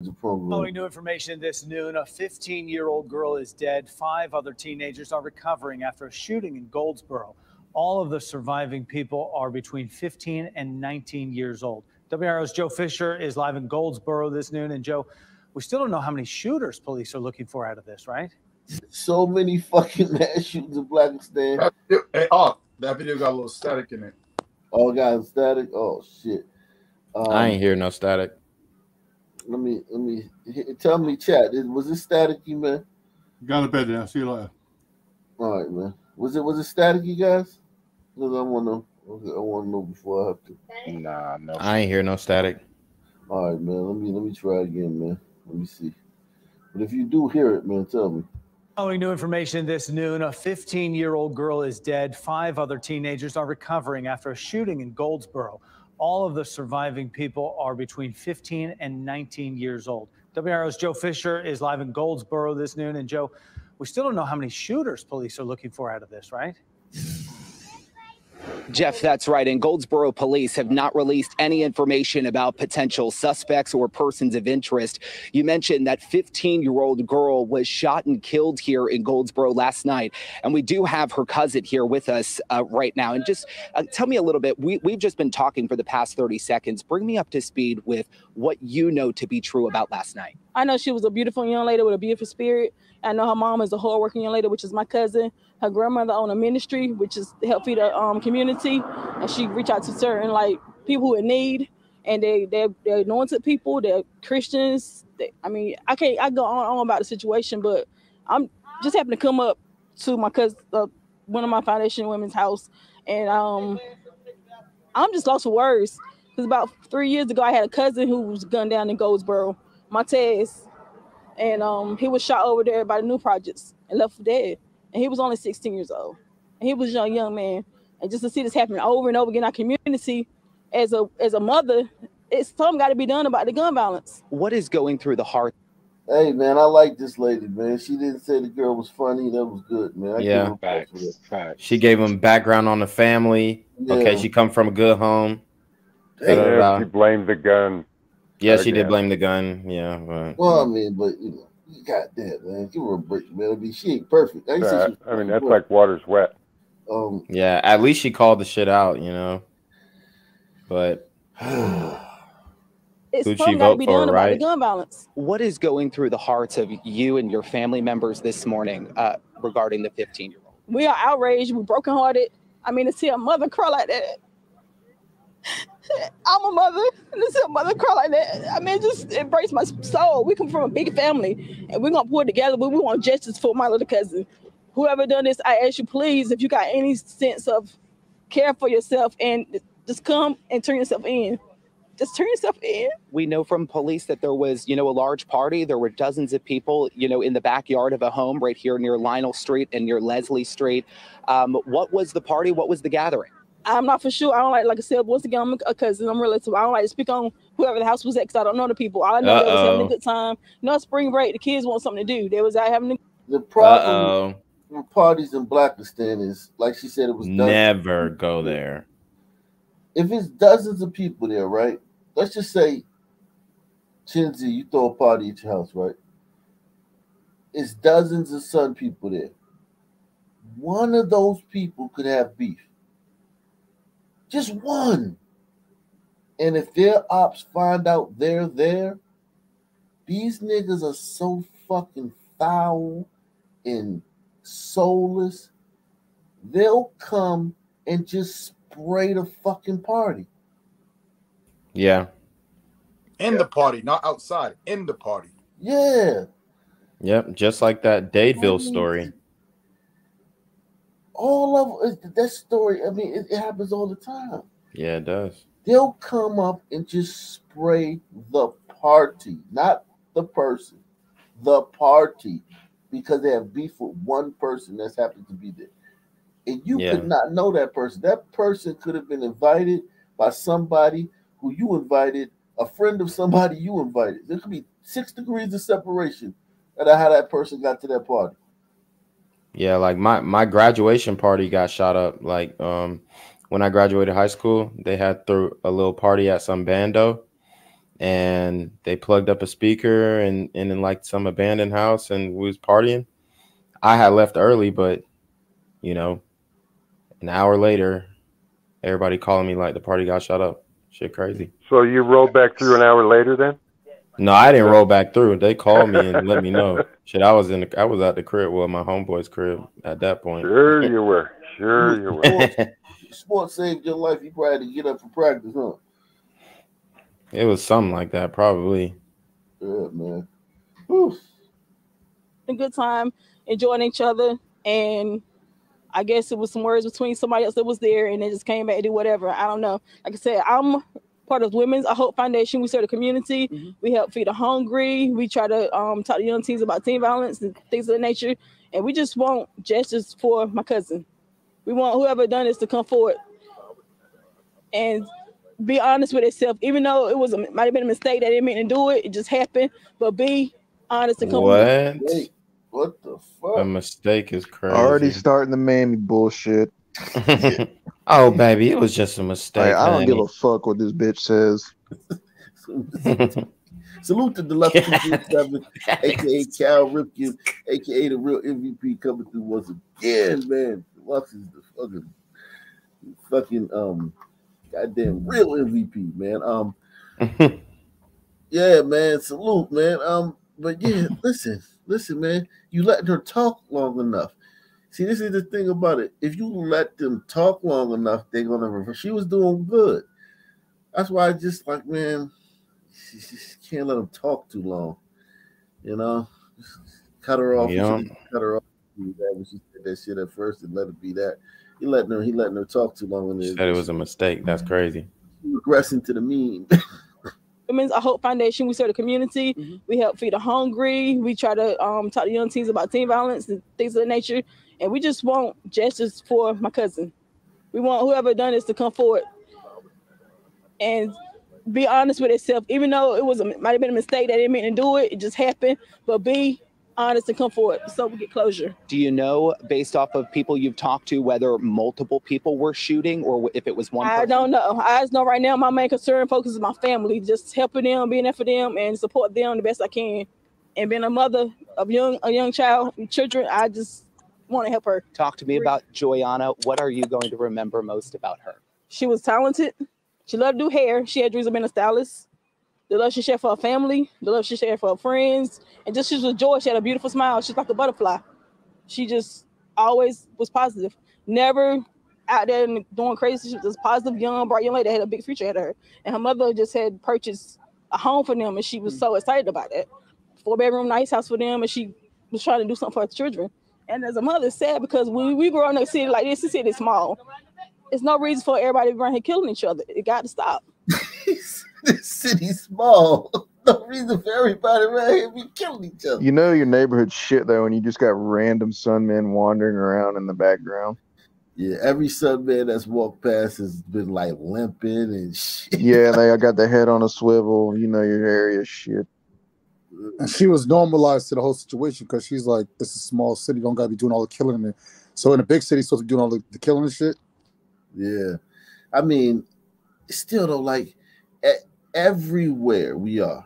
the program. Following new information this noon, a 15 year old girl is dead. Five other teenagers are recovering after a shooting in Goldsboro. All of the surviving people are between 15 and 19 years old. WRAL's Joe Fisher is live in Goldsboro this noon. And Joe, we still don't know how many shooters police are looking for out of this, right? So many fucking mass shootings in Blackistan. Hey, oh, that video got a little static in it. All got static. Oh shit. Um, I ain't hear no static. Let me let me tell me, chat. Was it staticky, man? Got to bed now. See you later. All right, man. Was it was it staticky, guys? Because I want to I want to know before I have to. Nah, no. I ain't hear no static. All right, man. Let me let me try again, man. Let me see. But if you do hear it, man, tell me. Following new information this noon, a 15 year old girl is dead. Five other teenagers are recovering after a shooting in Goldsboro. All of the surviving people are between 15 and 19 years old. WRAL's Joe Fisher is live in Goldsboro this noon. And Joe, we still don't know how many shooters police are looking for out of this, right? Jeff, that's right. And Goldsboro police have not released any information about potential suspects or persons of interest. You mentioned that 15 year old girl was shot and killed here in Goldsboro last night. And we do have her cousin here with us uh, right now. And just uh, tell me a little bit. We, we've just been talking for the past 30 seconds. Bring me up to speed with what you know to be true about last night. I know she was a beautiful young lady with a beautiful spirit. I know her mom is a hardworking young lady, which is my cousin. Her grandmother owned a ministry, which is help feed the um, community, and she reach out to certain like people who in need, and they they they're anointed people. They're Christians. They, I mean, I can't I go on, on about the situation, but I'm just happened to come up to my cousin, uh, one of my foundation women's house, and um, I'm just lost for words. Because about three years ago, I had a cousin who was gunned down in Goldsboro, Montez, and um, he was shot over there by the new projects and left for dead. And he was only 16 years old. And he was a young, young man. And just to see this happen over and over again in our community, as a as a mother, it's something got to be done about the gun violence. What is going through the heart? Hey man, I like this lady, man. She didn't say the girl was funny. That was good, man. I Yeah. Facts, facts. She gave him background on the family. Okay, she come from a good home. Hey, she blamed the gun. Yeah, she did blame the gun. Yeah, but Well, I mean, but you know, you got that, man. Give her a break, man. I mean, she ain't perfect. I, ain't say Yeah, I mean, that's but, like water's wet. um, yeah, at least she called the shit out, you know. But It's Who'd she something to vote be for, done about the right? gun violence. What is going through the hearts of you and your family members this morning uh, regarding the 15 year old? We are outraged. We're brokenhearted. I mean, to see a mother cry like that. I'm a mother, and see a mother cry like that, I mean, just embrace my soul. We come from a big family, and we're gonna pull together, but we want justice for my little cousin. Whoever done this, I ask you, please, if you got any sense of care for yourself, and just come and turn yourself in. Just turn yourself in. We know from police that there was, you know, a large party. There were dozens of people, you know, in the backyard of a home right here near Lionel Street and near Leslie Street. Um, what was the party? What was the gathering? I'm not for sure. I don't like, like I said, once again, I'm a cousin. I'm relative. I don't like to speak on whoever the house was at because I don't know the people. All I know they was having a good time. You know, spring break, the kids want something to do. They was out having a the problem oh, with parties in Blackistan is, like she said, it was dozens. never go there. If it's dozens of people there, right? Let's just say, Chinzi, you throw a party at your house, right? It's dozens of Sun people there. One of those people could have beef. Just one. And if their ops find out they're there, these niggas are so fucking foul and soulless. They'll come and just spray the fucking party. Yeah, In the party, not outside. In the party. Yeah. yep, just like that Dadeville story. All of that story, I mean, it, it happens all the time. Yeah, it does. They'll come up and just spray the party, not the person, the party, because they have beef with one person that's happened to be there. And you Yeah. could not know that person. That person could have been invited by somebody who you invited, a friend of somebody you invited. There could be six degrees of separation at how that person got to that party. Yeah, like my my graduation party got shot up. Like um when I graduated high school, they had threw a little party at some bando, and they plugged up a speaker and and in like some abandoned house and we was partying. I had left early, but you know, an hour later, everybody calling me like the party got shut up. Shit crazy. So you rolled back through an hour later then? No, I didn't roll back through. They called me and let me know. Shit, I was in the I was at the crib, well, my homeboy's crib at that point. Sure you were. Sure you were. Sports saved your life. You probably had to get up for practice, huh? It was something like that, probably. Yeah, man. Whew. a good time, enjoying each other, and I guess it was some words between somebody else that was there, and they just came back to do whatever. I don't know. Like I said, I'm part of Women's I Hope Foundation. We serve the community. We help feed the hungry. We try to um, talk to young teens about teen violence and things of that nature. And we just want justice for my cousin. We want whoever done this to come forward and be honest with itself. Even though it was a, might have been a mistake, they didn't mean to do it. It just happened. But be honest and come What? Wait, what the fuck? A mistake is crazy. Already starting the mammy bullshit. oh, baby, it was just a mistake. Like, I don't give a fuck what this bitch says. Salute to the left seven, aka Cal Ripken, aka the real MVP coming through once again, man. Lux is the fucking fucking um goddamn real MVP, man. Um yeah, man. Salute, man. Um, but yeah, listen, listen, man. You letting her talk long enough. See, this is the thing about it. If you let them talk long enough, they're gonna reverse. She was doing good. That's why I just like, man, she, she can't let them talk too long. You know, cut her off. Yeah. Cut her off. That when she said that shit at first and let it be that. He letting her. He letting her talk too long. And She said it was a mistake. That's crazy. regressing to the mean. Women's I Hope Foundation. We serve the community. We help feed the hungry. We try to um, talk to young teens about teen violence and things of that nature. And we just want justice for my cousin. We want whoever done this to come forward and be honest with itself. Even though it was a, might have been a mistake, they didn't mean to do it. It just happened. But be honest and come forward so we get closure. Do you know, based off of people you've talked to, whether multiple people were shooting or if it was one? I person? don't know. I just know right now my main concern focus is my family, just helping them, being there for them, and support them the best I can. And being a mother of young a young child, children, I just want to help her. Talk to me about Joyanna. What are you going to remember most about her? She was talented. She loved to do hair. She had dreams of being a stylist. The love she shared for her family, the love she shared for her friends, and just she was a joy. She had a beautiful smile. She's like a butterfly. She just always was positive. Never out there and doing crazy. She was just positive, young, bright young lady that had a big future ahead of her. And her mother just had purchased a home for them, and she was hmm. so excited about that. Four bedroom, nice house for them, and she was trying to do something for her children. And as a mother, it's sad because when we grow in a city like this, this city is small. It's no reason for everybody to be around here killing each other. It got to stop. this city's small. No reason for everybody around here to be killing each other. You know your neighborhood shit though, when you just got random sun men wandering around in the background. Yeah, every Sunman that's walked past has been like limping and shit. Yeah, they got their head on a swivel. You know your area shit. And she was normalized to the whole situation because she's like, it's a small city, don't gotta be doing all the killing. And so in a big city, supposed to be doing all the, the killing and shit. Yeah, I mean, still though, like everywhere we are,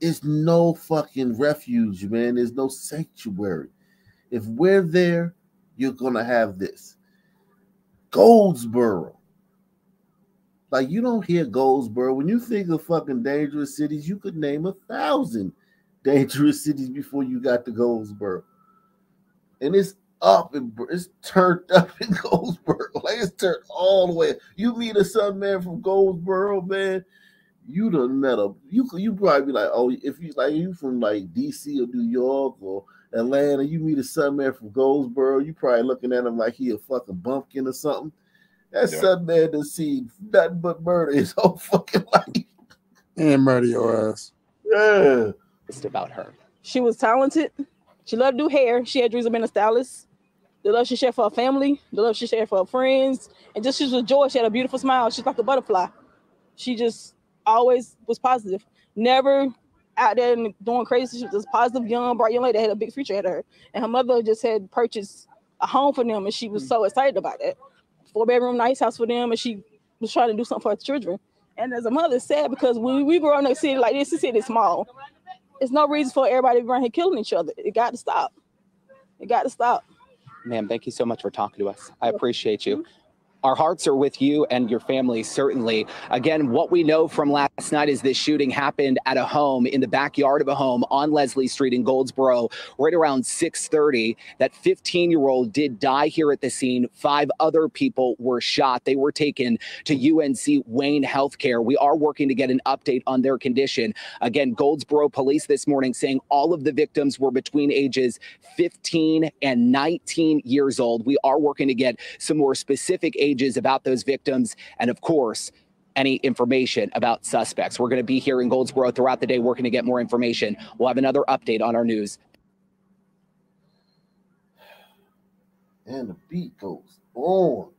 it's no fucking refuge, man. There's no sanctuary. If we're there, you're gonna have this. Goldsboro. Like you don't hear Goldsboro. When you think of fucking dangerous cities, you could name a thousand dangerous cities before you got to Goldsboro. And it's up and it's turned up in Goldsboro. Like it's turned all the way. You meet a son man from Goldsboro, man. You done met a you you probably be like, oh, if you like you from like DC or New York or Atlanta, you meet a son man from Goldsboro, you probably looking at him like he a fucking bumpkin or something. That Yeah. son man done seen nothing but murder his whole fucking life. And murder your ass. Yeah. It's about her. She was talented. She loved to do hair. She had dreams of being a stylist. The love she shared for her family, the love she shared for her friends, and just she was a joy. She had a beautiful smile. She's like a butterfly. She just always was positive. Never out there and doing crazy. She was just positive, young, bright young lady that had a big future ahead of her. And her mother just had purchased a home for them, and she was mm. so excited about that. Four bedroom, nice house for them, and she was trying to do something for her children. And as a mother, it's sad because when we grow in a city like this, the city is small. There's no reason for everybody around here killing each other. It got to stop. It got to stop. Ma'am, thank you so much for talking to us. I appreciate you. Mm-hmm. Our hearts are with you and your family, certainly. Again, what we know from last night is this shooting happened at a home in the backyard of a home on Leslie Street in Goldsboro, right around 6:30. That 15-year-old did die here at the scene. Five other people were shot. They were taken to UNC Wayne Healthcare. We are working to get an update on their condition. Again, Goldsboro police this morning saying all of the victims were between ages 15 and 19 years old. We are working to get some more specific ages about those victims. And of course, any information about suspects. We're going to be here in Goldsboro throughout the day working to get more information. We'll have another update on our news. And the beat goes on.